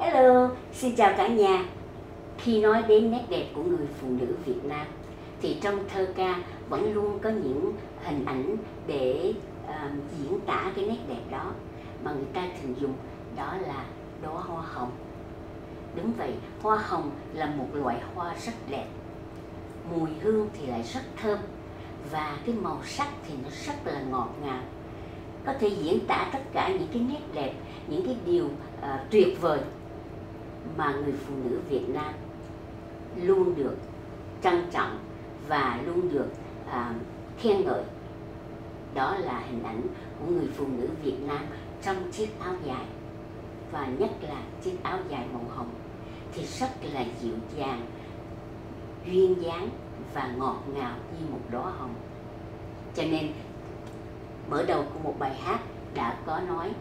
Hello, xin chào cả nhà. Khi nói đến nét đẹp của người phụ nữ Việt Nam thì trong thơ ca vẫn luôn có những hình ảnh để uh, diễn tả cái nét đẹp đó mà người ta thường dùng đó là đóa hoa hồng. Đúng vậy, hoa hồng là một loại hoa rất đẹp. Mùi hương thì lại rất thơm và cái màu sắc thì nó rất là ngọt ngào có thể diễn tả tất cả những cái nét đẹp những cái điều uh, tuyệt vời mà người phụ nữ Việt Nam luôn được trân trọng và luôn được uh, khen ngợi. Đó là hình ảnh của người phụ nữ Việt Nam trong chiếc áo dài và nhất là chiếc áo dài màu hồng thì rất là dịu dàng duyên dáng và ngọt ngào như một đóa hồng. Cho nên mở đầu của một bài hát đã có nói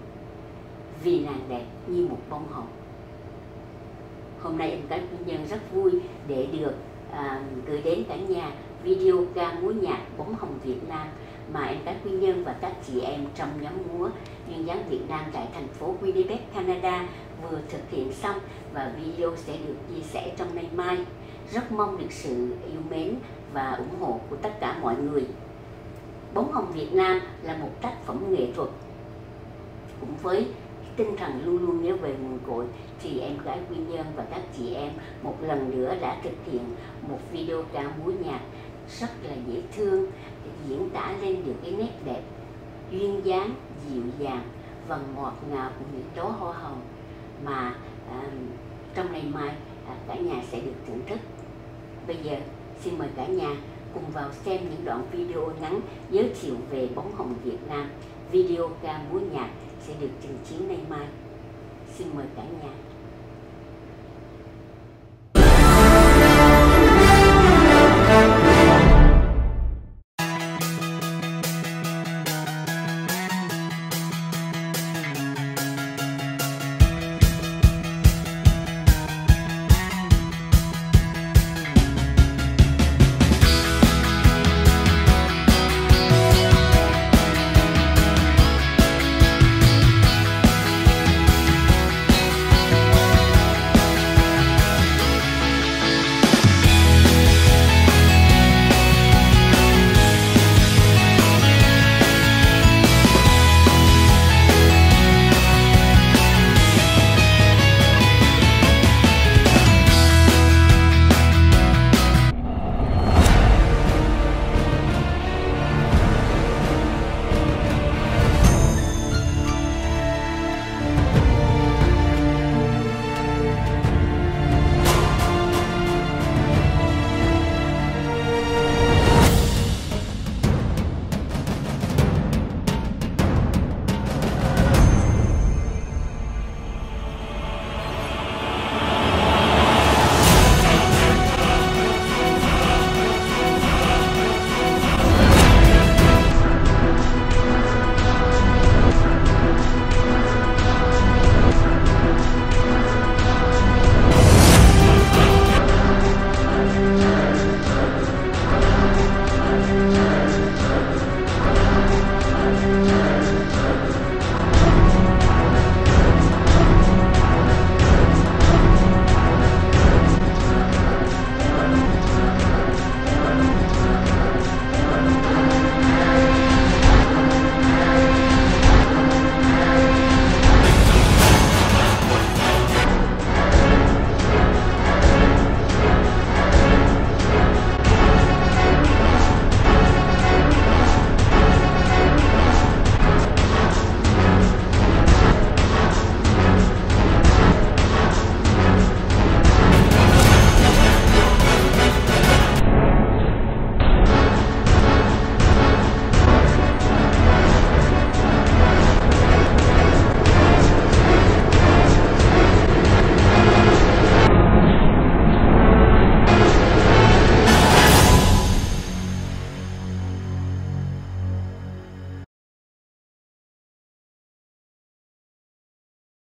vì nàng đẹp như một bông hồng hôm nay em cảm nhân rất vui để được à, gửi đến cả nhà video ca múa nhạc bóng hồng Việt Nam mà em các quy nhân và các chị em trong nhóm múa duyên dáng Việt Nam tại thành phố Winnipeg, Canada vừa thực hiện xong và video sẽ được chia sẻ trong ngày mai. Rất mong được sự yêu mến và ủng hộ của tất cả mọi người. Bóng hồng Việt Nam là một tác phẩm nghệ thuật cũng với tinh thần luôn luôn nhớ về nguồn cội. Thì em gái Quy Nhơn và các chị em một lần nữa đã thực hiện một video ca múa nhạc rất là dễ thương diễn tả lên được cái nét đẹp duyên dáng dịu dàng và ngọt ngào của những tố hoa hồng mà à, trong ngày mai à, cả nhà sẽ được thưởng thức. Bây giờ xin mời cả nhà cùng vào xem những đoạn video ngắn giới thiệu về bóng hồng Việt Nam. Video ca múa nhạc sẽ được trình chiếu nay mai. Xin mời cả nhà